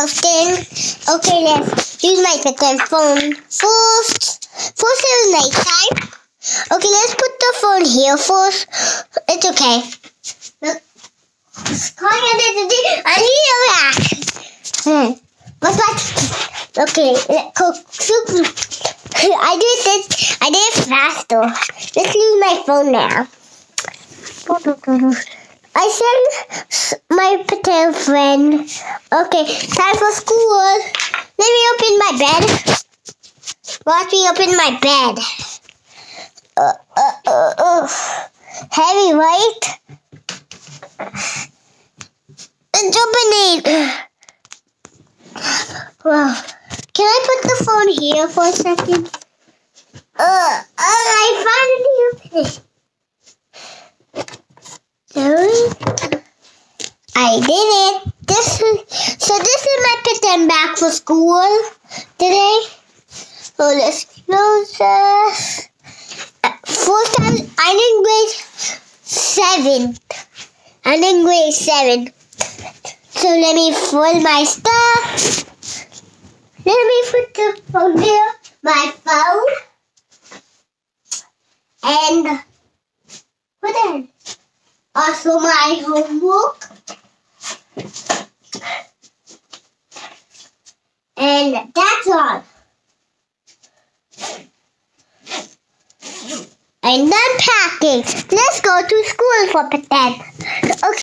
house. Okay, let's use my pretend phone. First, first is night time. Okay, let's put the phone here first. It's okay. I need a back. Hmm. What's that? Okay, Let's go. I did this. I did it faster. Let's use my phone now. I sent my potato friend. Okay, time for school. Let me open my bed. Watch me open my bed. Uh, uh, uh, uh. Heavy, right? It's opening. Well, can I put the phone here for a second? Uh, uh I finally opened it. I did it. This is, so this is my pretend back for school today. So let's close this. First time, I'm in grade seven. I'm in grade seven. So let me fold my stuff. Let me put the phone here, my phone. And what then? Also my homework. And that's all. I'm done packing. Let's go to school for pretend.